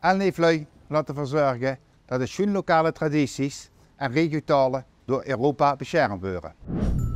en leeflui laten verzorgen dat de schoenlokale tradities en regionale door Europa beschermd worden.